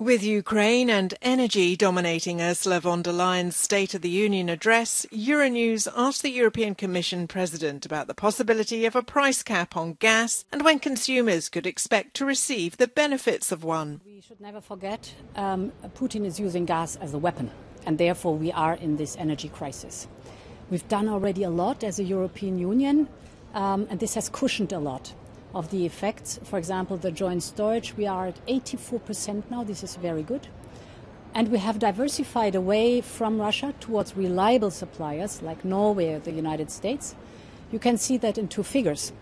With Ukraine and energy dominating Ursula von der Leyen's State of the Union address, Euronews asked the European Commission President about the possibility of a price cap on gas and when consumers could expect to receive the benefits of one. We should never forget um, Putin is using gas as a weapon, and therefore we are in this energy crisis. We've done already a lot as a European Union, um, and this has cushioned a lot of the effects. For example, the joint storage, we are at 84% now. This is very good. And we have diversified away from Russia towards reliable suppliers like Norway or the United States. You can see that in two figures.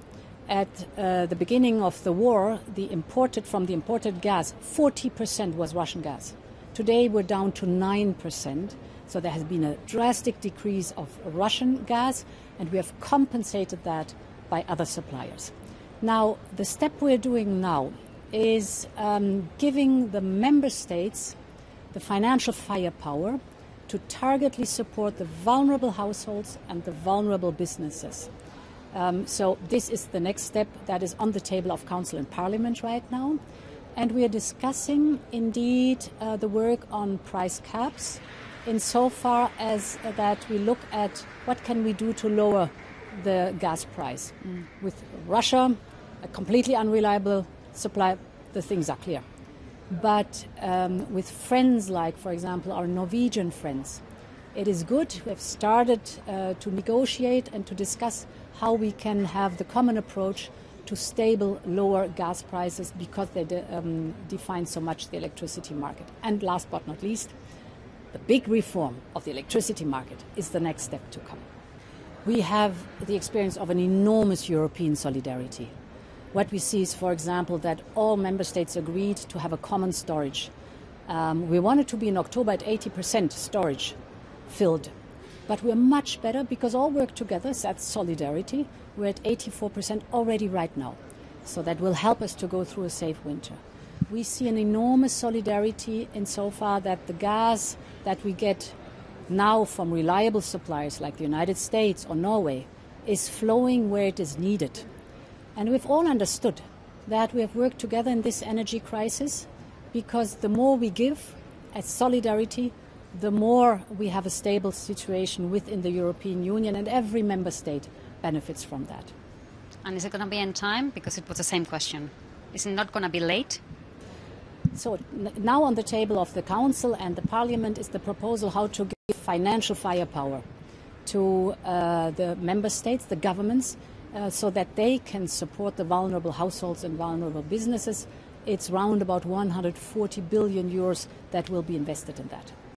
At uh, the beginning of the war, the imported from the imported gas, 40% was Russian gas. Today we're down to 9%. So there has been a drastic decrease of Russian gas, and we have compensated that by other suppliers. Now, the step we're doing now is um, giving the member states the financial firepower to targetly support the vulnerable households and the vulnerable businesses. Um, so, this is the next step that is on the table of Council and Parliament right now. And we are discussing indeed uh, the work on price caps insofar as uh, that we look at what can we do to lower the gas price. Mm. With Russia, completely unreliable supply, the things are clear. But um, with friends like, for example, our Norwegian friends, it is good. We have started uh, to negotiate and to discuss how we can have the common approach to stable, lower gas prices because they de- um, define so much the electricity market. And last but not least, the big reform of the electricity market is the next step to come. We have the experience of an enormous European solidarity. What we see is, for example, that all member states agreed to have a common storage. Um, we wanted to be in October at 80% storage filled. But we're much better because all work together, so that's solidarity. We're at 84% already right now. So that will help us to go through a safe winter. We see an enormous solidarity insofar that the gas that we get now from reliable suppliers like the United States or Norway is flowing where it is needed. And we've all understood that we have worked together in this energy crisis because the more we give as solidarity, the more we have a stable situation within the European Union, and every member state benefits from that. And is it going to be in time? Because it was the same question. Is it not going to be late? So now on the table of the Council and the Parliament is the proposal how to give financial firepower to uh, the member states, the governments, uh, so that they can support the vulnerable households and vulnerable businesses. It's round about 140 billion euros that will be invested in that.